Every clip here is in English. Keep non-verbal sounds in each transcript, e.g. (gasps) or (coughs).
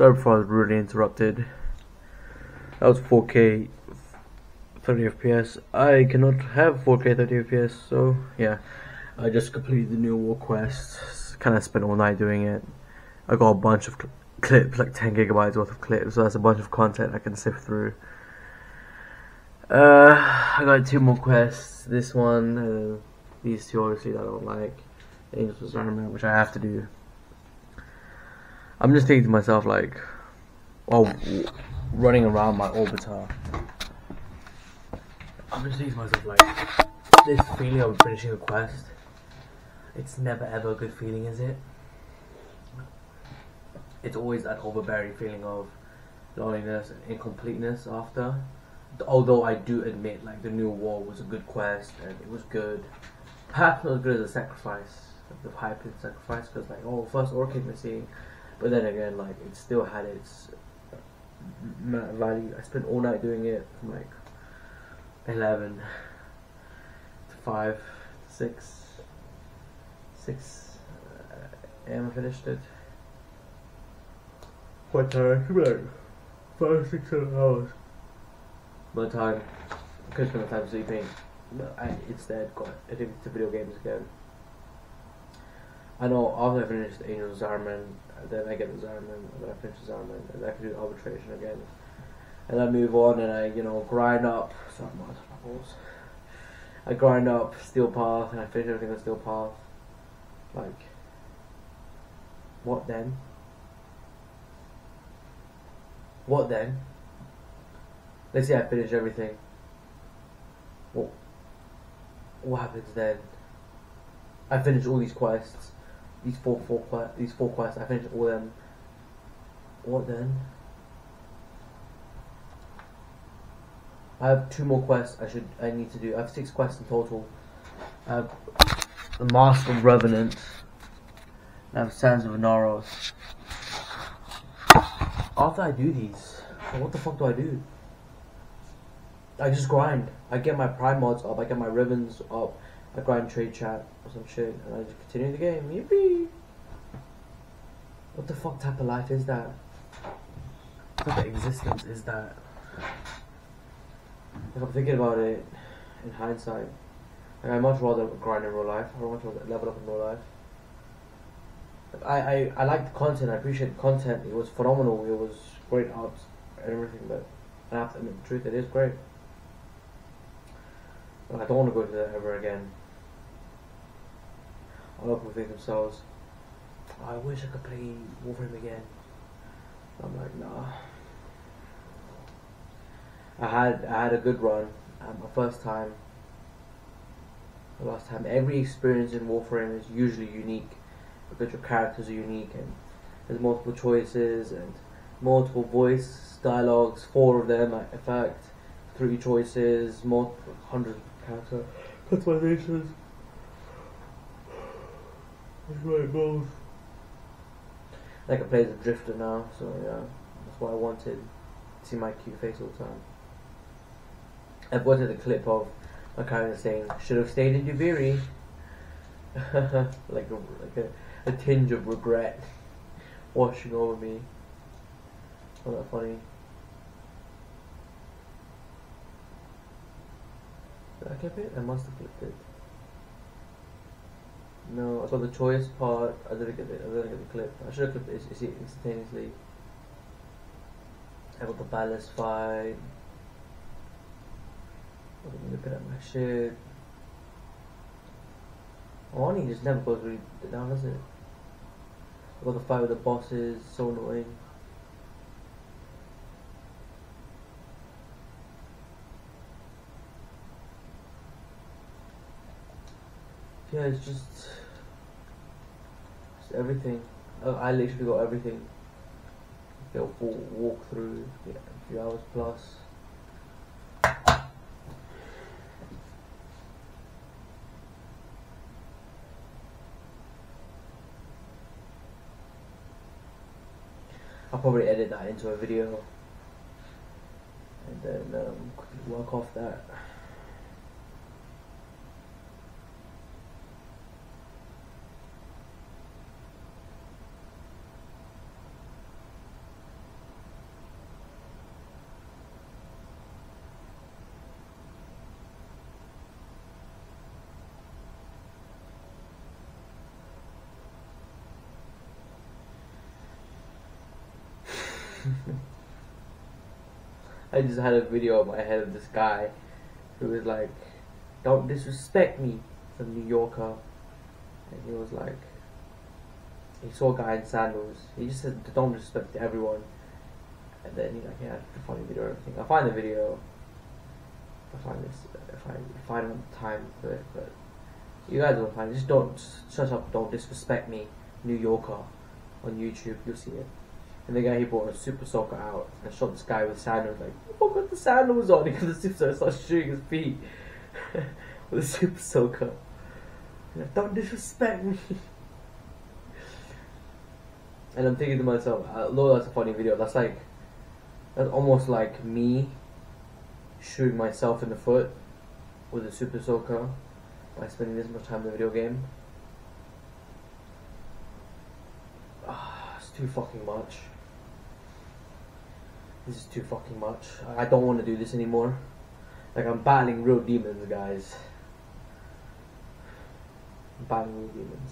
Sorry for I was rudely interrupted. That was 4K 30 FPS. I cannot have 4K 30 FPS, so yeah. I just completed the new war quest. Kind of spent all night doing it. I got a bunch of cl clips, like 10 gigabytes worth of clips, so that's a bunch of content I can sift through. Uh, I got two more quests. This one, uh, these two obviously I don't like. Angels Disarmament, which I have to do. I'm just thinking to myself like, oh, running around my orbiter. I'm just thinking to myself like, this feeling of finishing a quest. It's never ever a good feeling, is it? It's always that overbearing feeling of loneliness and incompleteness after. Although I do admit, like the new war was a good quest and it was good. Perhaps not as good as a sacrifice, the in sacrifice, because like, oh, first orchid missing but then again, like it still had its value. I spent all night doing it from like eleven to five, to six, six uh, a.m. I finished it. What time? Like five, six, seven hours. The time spend the time sleeping, but I instead got addicted to video games again. I know after I finished Angel Zariman, then I get the Zariman, and then I finish the Zariman, and then I can do arbitration again. And I move on and I, you know, grind up. I grind up Steel Path and I finish everything on Steel Path. Like, what then? What then? Let's say I finish everything. What? What happens then? I finish all these quests these four four quest, these four quests. I finished all them. What then? I have two more quests. I should. I need to do. I have six quests in total. I have the Mask of Revenant. I have Sands of Inaros. After I do these, what the fuck do I do? I just grind. I get my prime mods up. I get my ribbons up. I grind trade chat or some shit, and I just continue the game. Yippee! What the fuck type of life is that? What type of existence is that? If I'm thinking about it in hindsight, like I much rather grind in real life. I much rather level up in real life. I, I, I like the content. I appreciate the content. It was phenomenal. It was great art and everything. But I have to admit the truth. It is great. But I don't want to go to that ever again. Lot of people themselves, oh, I wish I could play Warframe again. I'm like, nah. I had I had a good run. My first time. The last time. Every experience in Warframe is usually unique because your characters are unique and there's multiple choices and multiple voice dialogues. Four of them, in fact. Three choices, multiple hundreds of character customizations. Right, both. I can play as a drifter now, so yeah, that's what I wanted. To see my cute face all the time. I've wanted a clip of my character saying, "Should have stayed in Duviri." (laughs) like a like a, a tinge of regret washing over me. Not that funny. Did I clip it? I must have clipped it. No, I got the choice part. I didn't get it. I didn't get the clip. I should have clipped it instantaneously. I got the Ballas fight. I'm looking at my shit. Oni just never goes really down, does it? I got the fight with the bosses. So annoying. Yeah, it's just, everything. Uh, I literally got everything. Go full walk through, yeah, a few hours plus. I'll probably edit that into a video and then um, work off that. (laughs) I just had a video in my head of this guy who was like, "Don't disrespect me," from New Yorker, and he was like, he saw a guy in sandals. He just said, "Don't disrespect everyone," and then he's like, "Yeah, it's a funny video everything." I'll find the video. I'll find this if I find time for it, but you guys will find it. Just don't shut up. Don't disrespect me, New Yorker, on YouTube. You'll see it. And the guy he brought a super soaker out and shot this guy with sandals. Like, what (laughs) got the sandals on? Because the super soaker starts shooting his feet (laughs) with a super soaker. Like, don't disrespect me. (laughs) and I'm thinking to myself, although that's a funny video, that's like, that's almost like me shooting myself in the foot with a super soaker by spending this much time in the video game. Ah, (sighs) it's too fucking much. This is too fucking much. I don't want to do this anymore. Like I'm battling real demons, guys. I'm battling real demons.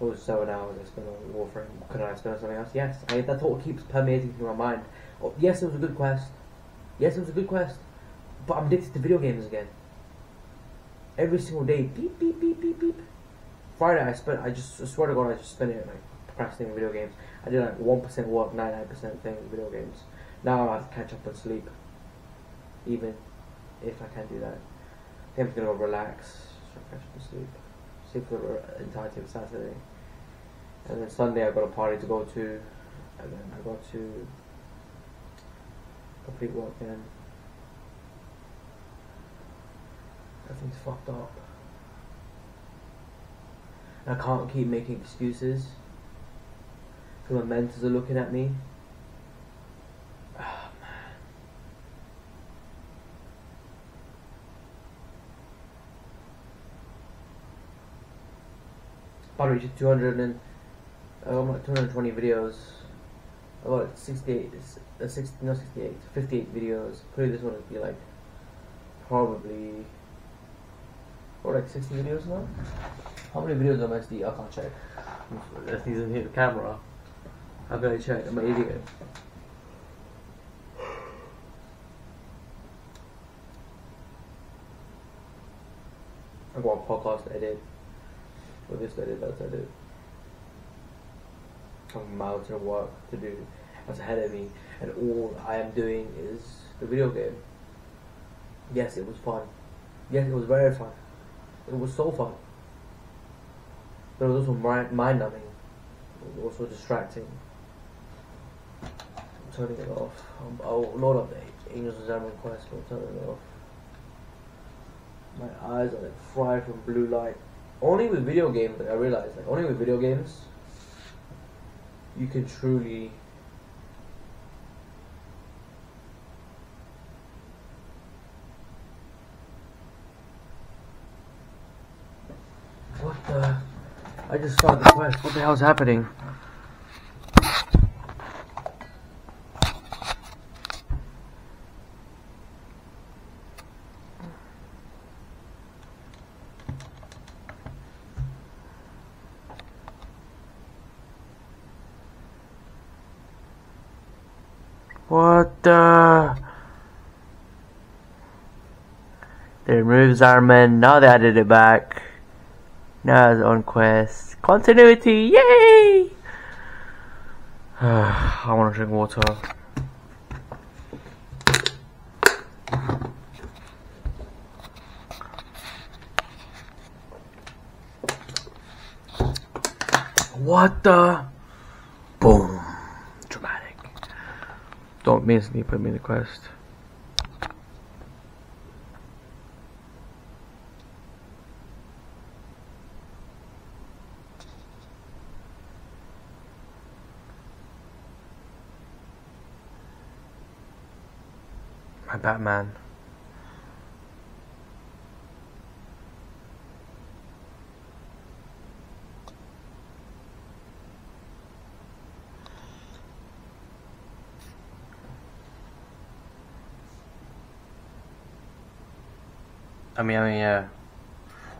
Oh, Those seven hours I spent on Warframe. Could I spend on something else? Yes. I, that thought keeps permeating through my mind. Oh, yes, it was a good quest. Yes, it was a good quest. But I'm addicted to video games again. Every single day, beep, beep, beep, beep, beep. Friday, I spent, I just I swear to God, I just spent it like procrastinating video games. I did like 1% work, 99% things, video games. Now I have to catch up and sleep. Even if I can't do that. I think I'm gonna go relax, up on sleep. Sleep for the entirety of Saturday. And then Sunday, I've got a party to go to. And then I got to complete work then. Everything's fucked up. I can't keep making excuses. Because my mentors are looking at me. Oh, man. To reach 200 and I got like 220 videos. I got 68, uh, 60, no 68, 58 videos. Probably this one would be like probably or like 60 videos now. How many videos on SD? I can't check. If he's in here, the camera. How can I check? I'm an idiot. I got a podcast edit. For this edit, that's edit. I'm mountain of work to do that's ahead of me, and all I am doing is the video game. Yes, it was fun. Yes, it was very fun. It was so fun. It was also mind numbing. Also distracting. I'm turning it off. Um, oh, load up the Angels of Zariman Quest, I'm turning it off. My eyes are like fried from blue light. Only with video games, like I realized, like only with video games, you can truly What the? I just saw the quest. What the hell's happening? What the? They removed Zariman, now they added it back. Now on quest. Continuity, yay! (sighs) I want to drink water. What the? Boom. Dramatic. Don't miss me, put me in the quest. Batman. I mean, I mean, yeah.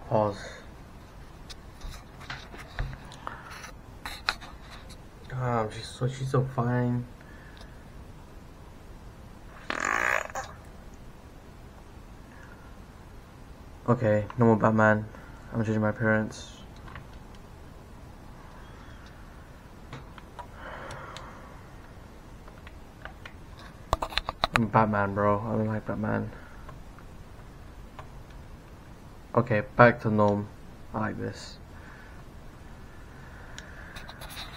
Pause. Um, she's so she's so fine. Okay, no more Batman. I'm changing my appearance. I'm Batman, bro. I don't like Batman. Okay, back to gnome. I like this.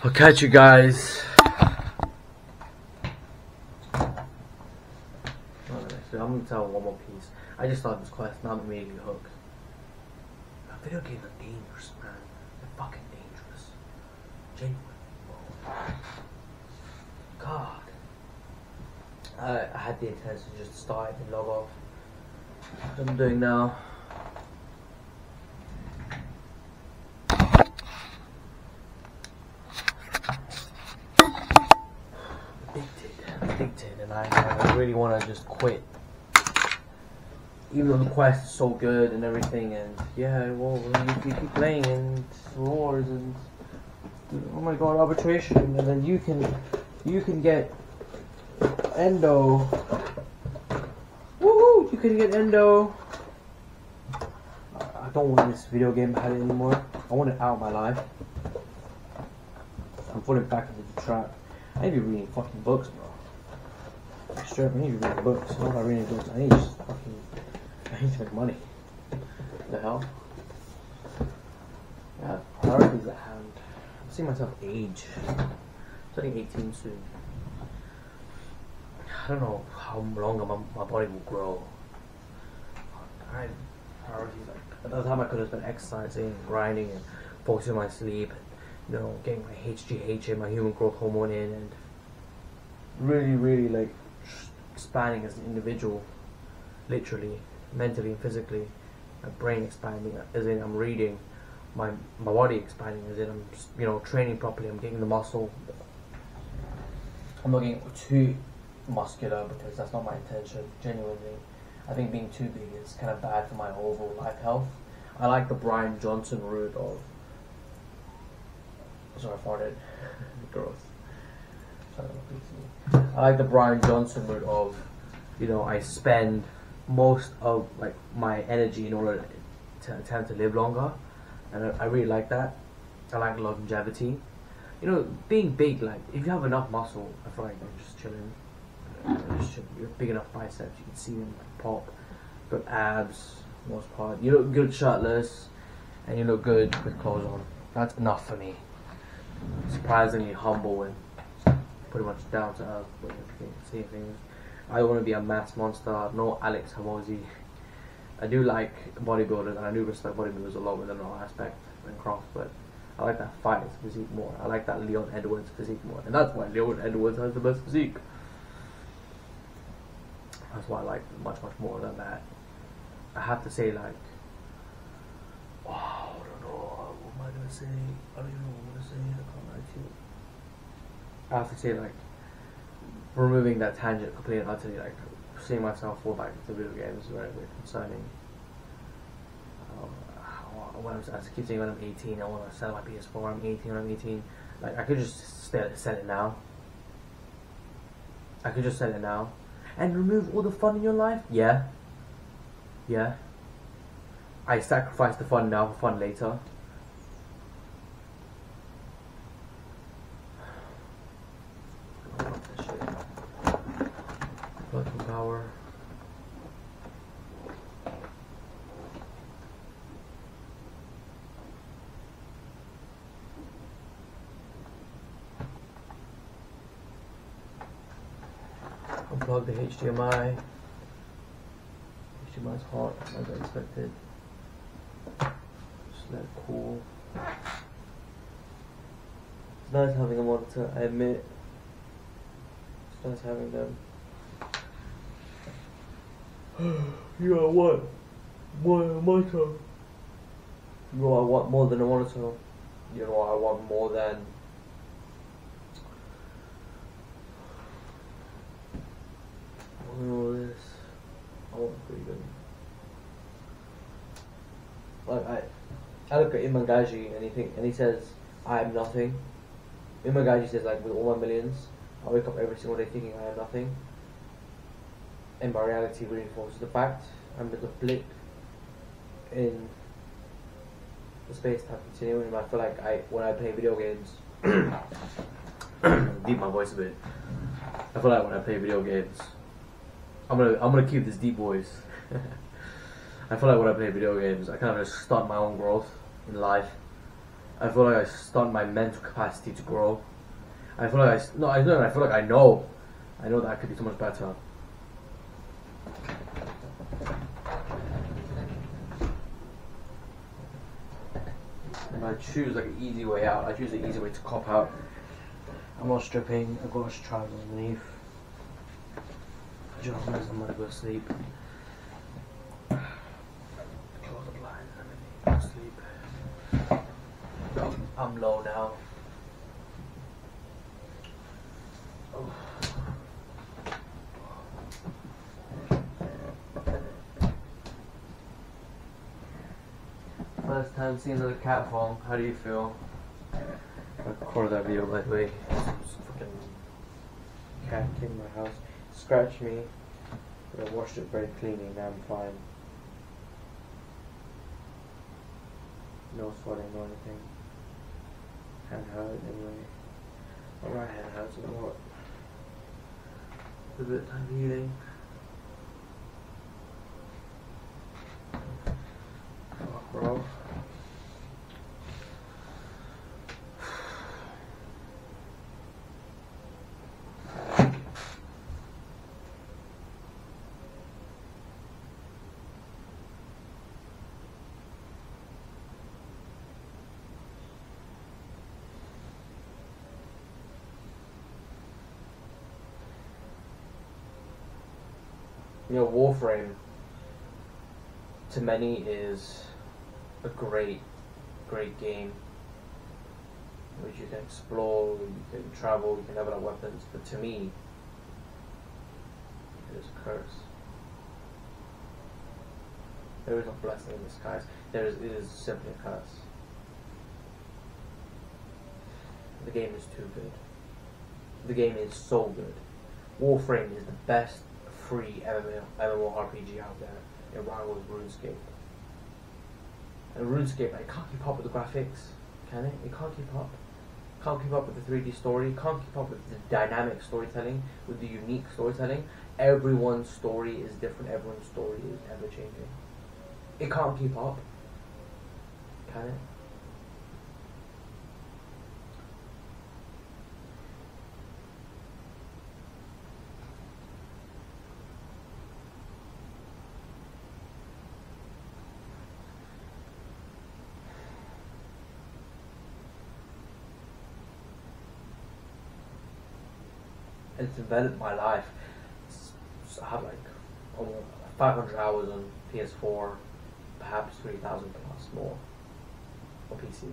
I'll catch you guys. I'm gonna tell one more piece. I just started this quest, now I'm immediately hooked. Video games are dangerous, man. They're fucking dangerous. Genuine. God. I, I had the intention to just start and log off. What I'm doing now. Addicted, addicted, and I, I really want to just quit. Even though the quest is so good and everything, and yeah, well, you, keep playing and wars and oh my god, arbitration, and then you can you can get endo. Woohoo! You can get endo. I don't want this video game habit anymore. I want it out of my life. I'm falling back into the trap. I need to be reading fucking books, bro. Straight up, I need to reading books. Not reading books. I need to just fucking. I need to make money. The hell? Yeah, priorities at hand. I'm seeing myself age. I'm turning 18 soon. I don't know how long my, my body will grow. I priorities at the time I could have been exercising, grinding, and focusing on my sleep, and, you know, getting my HGH in, my human growth hormone in, and really, really like expanding as an individual, literally, mentally and physically. My brain expanding, as in I'm reading. My my body expanding, as in I'm you know training properly. I'm getting the muscle. I'm not getting too muscular because that's not my intention, genuinely. I think being too big is kind of bad for my overall life health. I like the Bryan Johnson route of. Sorry, I farted. (laughs) Gross. I like the Bryan Johnson route of, you know, I spend most of like my energy in order to attempt to live longer, and I, I really like that. I like longevity. You know, being big, like if you have enough muscle, I feel like I'm uh, just chilling you're big enough biceps, you can see them like pop. But abs, most part. You look good shirtless, and you look good with clothes on. That's enough for me. Surprisingly humble and pretty much down to earth with everything, see things. I don't want to be a mass monster, no Alex Hormozi. I do like bodybuilders, and I do respect bodybuilders a lot with another aspect and craft, but I like that fight physique more. I like that Leon Edwards physique more, and that's why Leon Edwards has the best physique. That's why I like much, much more than that. I have to say, like, oh, I don't know, what am I gonna say? I don't even know what I'm gonna say. I can't to. I have to say, like, removing that tangent completely and utterly, like, seeing myself fall back into video games is very, concerning. Um, when I'm, I keep saying when I'm 18, I want to sell my PS4. I'm 18. When I'm 18, like I could just sell it now. I could just sell it now and remove all the fun in your life? Yeah. Yeah. I sacrifice the fun now for fun later. Fucking power. unplug the HDMI. HDMI is hot as I expected. Just let it cool. It's nice having a monitor, I admit. It's nice having them. (gasps) yeah, what? What a monitor? You know I want more than a monitor. You know I want more than all this. I want freedom. Like I, I look at Iman Gadzhi and he think, and he says, "I am nothing." Just says like with all my millions, I wake up every single day thinking I am nothing. And my reality reinforces the fact I'm like a blip in the space time continuum and I feel like I when I play video games (coughs) deep my voice a bit. I feel like when I play video games I'm gonna I'm gonna keep this deep voice. (laughs) I feel like when I play video games I kind of just stunt my own growth in life. I feel like I stunt my mental capacity to grow. I feel like I no I know I feel like I know I know that I could be so much better. And I choose like an easy way out. I choose an easy way to cop out. I'm not stripping. I've got a trousers underneath. Pajamas. I'm gonna go sleep. Close the blinds and everything. Go sleep. I'm low now. Time seeing another cat fall. How do you feel? I recorded that video by the way. This fucking cat came in my house, scratched me, but I washed it very cleanly. Now I'm fine. No sweating or anything. Hand hurt anyway. My right hand hurts a lot. A bit of time healing. Fuck, bro. You know, Warframe to many is a great, great game which you can explore, you can travel, you can level up weapons, but to me, it is a curse. There is no blessing in disguise. There is, it is simply a curse. The game is too good. The game is so good. Warframe is the best free MMO, MMORPG out there. It rivals RuneScape. And RuneScape, it can't keep up with the graphics, can it? It can't keep up. Can't keep up with the 3D story. Can't keep up with the dynamic storytelling, with the unique storytelling. Everyone's story is different. Everyone's story is ever changing. It can't keep up, can it? Developed my life. I have like almost 500 hours on PS4, perhaps 3,000 plus more on PC.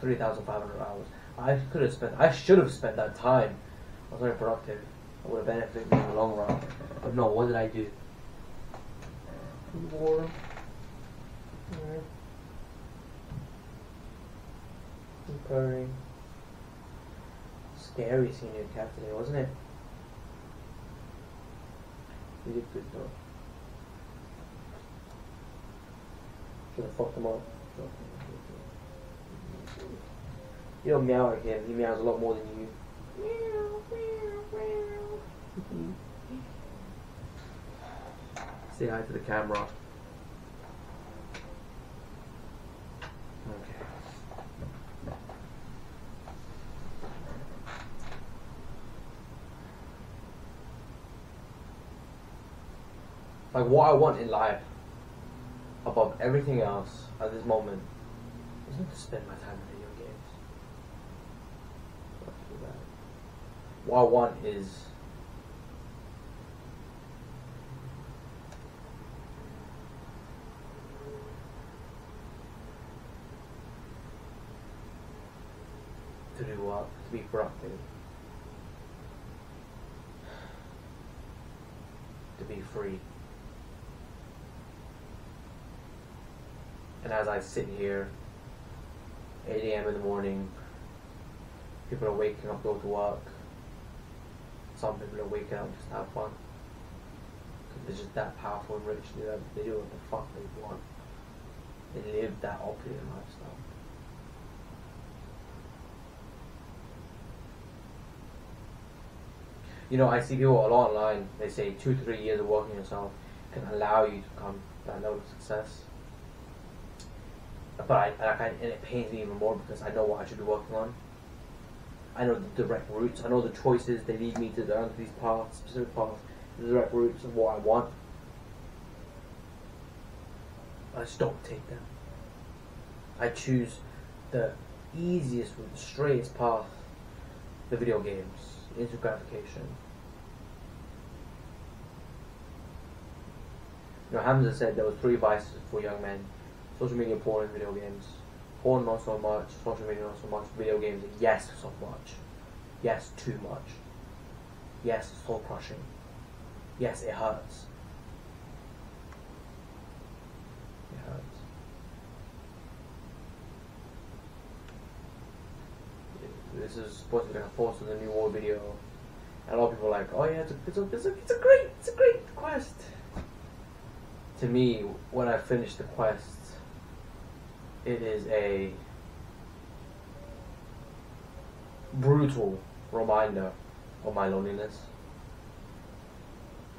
3,500 hours. I could have spent, I should have spent that time. I was very productive. I would have benefited in the long run. But no, what did I do? Alright. Purring. Scary seeing your cat today, wasn't it? You did good though. Should have fucked him up. You don't meow at him, he meows a lot more than you. Meow, meow, meow. Say hi to the camera. Okay. Like what I want in life, above everything else at this moment, is not to spend my time in video games. What I want is to do what? To be productive. To be free. And as I sit here, 8 a.m. in the morning, People are waking up, go to work. Some people are waking up just to have fun. Because they're just that powerful and rich. They, do- they do what the fuck they want. They live that opulent lifestyle. You know, I see people a lot online. They say two, three years of working yourself can allow you to come that level of success. But I, I, and it pains me even more because I know what I should be working on. I know the direct routes. I know the choices they lead me to down these paths, specific paths, the direct routes of what I want. I just don't take them. I choose the easiest the straightest path, the video games, instant gratification. You know, Hamza said there were three vices for young men: social media, porn, and video games. Porn not so much, social media not so much, video games yes so much, yes too much, yes soul crushing, yes it hurts. It hurts. This is supposed to be like a force of the new war video. And a lot of people are like, oh yeah, it's a, it's a, it's a, it's a great, it's a great quest. To me, when I finish the quest, it is a brutal reminder of my loneliness.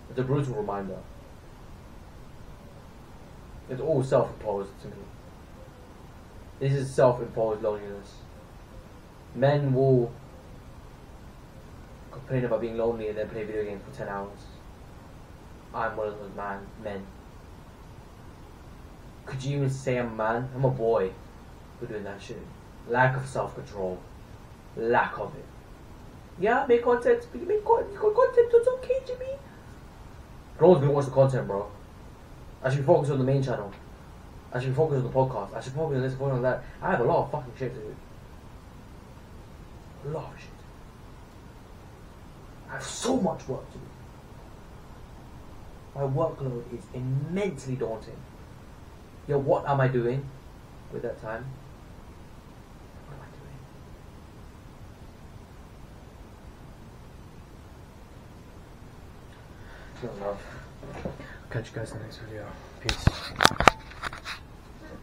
It's a brutal reminder. It's all self-imposed to me. This is self-imposed loneliness. Men will complain about being lonely and then play video games for 10 hours. I'm one of those man, men. Could you even say a man? I'm a boy for doing that shit. Lack of self-control. Lack of it. Yeah, make content. But you make content. Content. It's okay, Jimmy. No one's gonna watch the content, bro. I should focus on the main channel. I should focus on the podcast. I should focus on this, focus on that. I have a lot of fucking shit to do. A lot of shit. I have so much work to do. My workload is immensely daunting. Yo, what am I doing with that time? What am I doing? Love. Catch you guys in the next video. Peace.